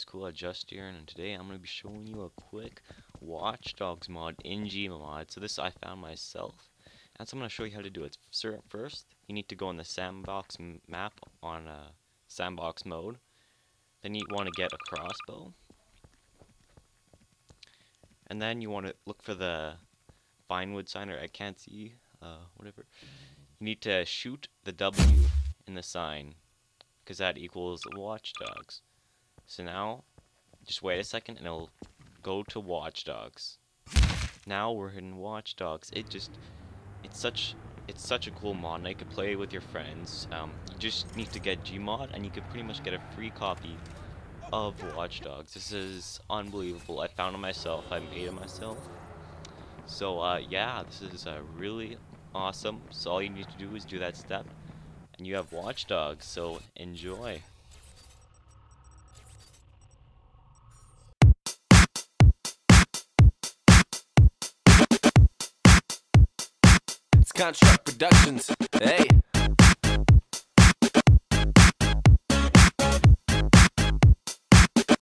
guys, Cool Just here, and today I'm going to be showing you a quick Watch Dogs mod in Gmod. So this I found myself, and so I'm going to show you how to do it. First, you need to go in the sandbox map on uh, sandbox mode. Then you want to get a crossbow. And then you want to look for the Vinewood sign, or I can't see, uh, whatever. You need to shoot the W in the sign, because that equals Watchdogs. So now, just wait a second and it'll go to Watch Dogs. Now we're in Watch Dogs. It just, it's such, it's such a cool mod and I could play with your friends. Um, you just need to get Gmod and you could pretty much get a free copy of Watch Dogs. This is unbelievable. I found it myself. I made it myself. So uh, yeah, this is uh, really awesome. So all you need to do is do that step and you have Watch Dogs. So enjoy. Contract Productions. Hey.